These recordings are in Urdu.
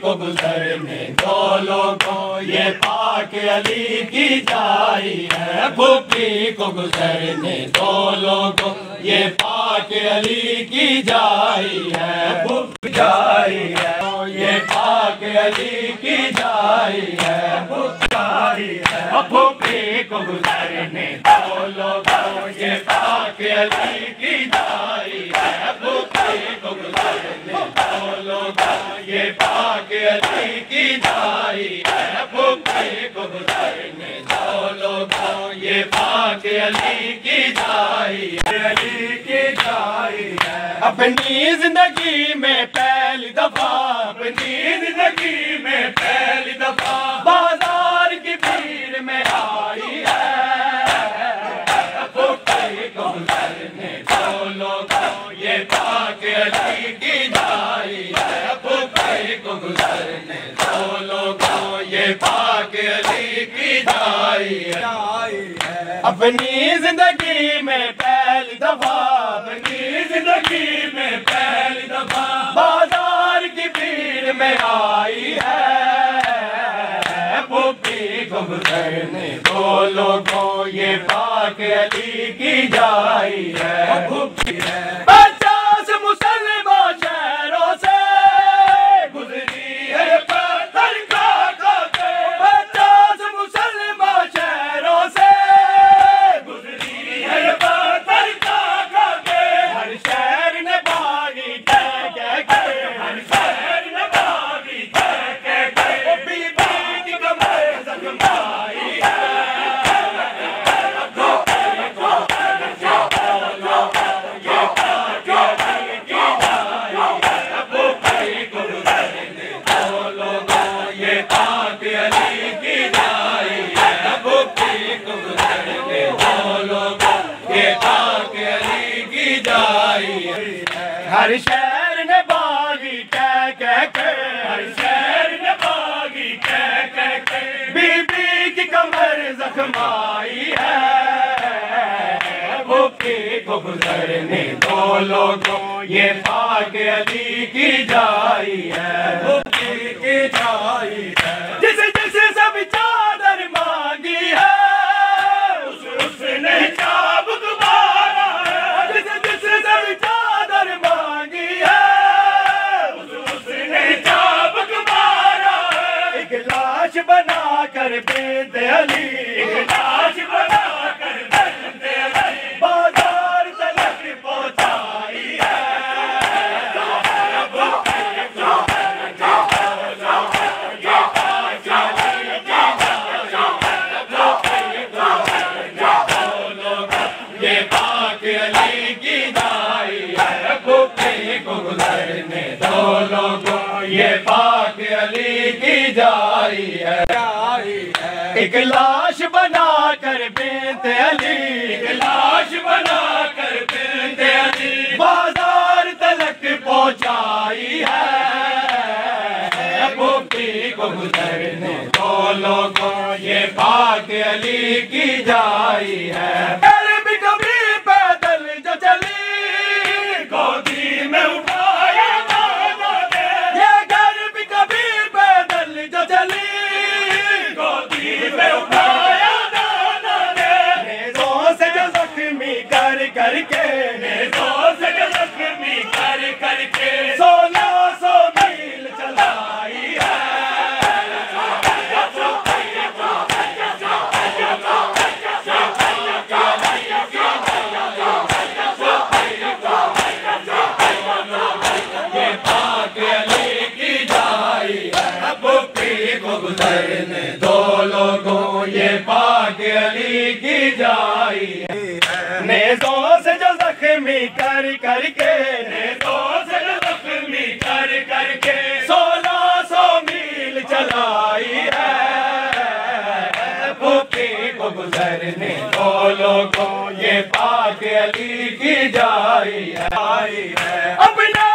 کو گزرنے دو لوگوں یہ پاک علی کی جائی ہے۔ پھوپھی کو گزرنے دو لوگوں یہ پاک علی کی جائی ہے۔ پھوپھی جائی ہے، یہ پاک علی کی جائی ہے۔ پھوپھی ہے پھوپھی کو گزرنے دو لوگوں یہ پاک علی کی جائی ہے۔ پھوپھی کو گزرنے دو لوگوں یہ پاک علی کی جائی ہے پھوپھی کو گزرنے دو لوگوں یہ پاک علی کی جائی ہے علی کی جائی ہے۔ اپنی زندگی میں پہلی دفعہ، اپنی زندگی میں پہلی دفعہ بازار کی بھیڑ میں آئی ہے۔ پھوپھی کو گزرنے دو لوگوں یہ پاک علی کی جائی ہے۔ پھوپھی کو گزرنے دو لوگوں یہ پاک علی کی جائی ہے اپنی زندگی میں پہلی دفعہ، اپنی زندگی میں پہلی دفعہ، بازار کی بھیڑ میں آئی ہے۔ پھوپھی کو گزرنے دو لوگوں، یہ پاک علی کی جائی ہے۔ ہر شہر نے باغی کہہ کہہ کے ہر شہر نے باغی کہہ کہہ کے بی بی کی کمر زخمائی ہے بھوپھی کو گزرنے دو لوگوں، یہ پاک علی کی جائی ہے۔ پاک علی کی جائی ہے ایک لاش بنا کر بیت علی، ایک لاش بنا کر بیت علی۔ بازار تلک پہنچائی ہے۔ بھوپھی کو گزرنے دو لوگوں، یہ پاک علی کی جائی ہے۔ نیزوں سے جو زخمی کر کر کے نیزوں سے جو زخمی کر کر کے سولہ سو میل چلائی ہے۔ بھوپھی کو گزرنے دو لوگوں یہ پاک علی کی جائی ہے۔ اپنا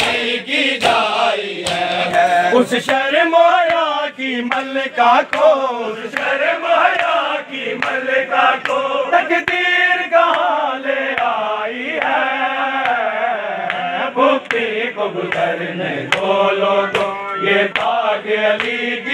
علی کی جائی ہے۔ اس شہر مہیا کی ملکہ کو، اس شرم حیا کی ملکہ کو تقدیر کہاں لے آئی ہے۔ بھکتی کو گزرنے دولو دو یہ پاک علی کی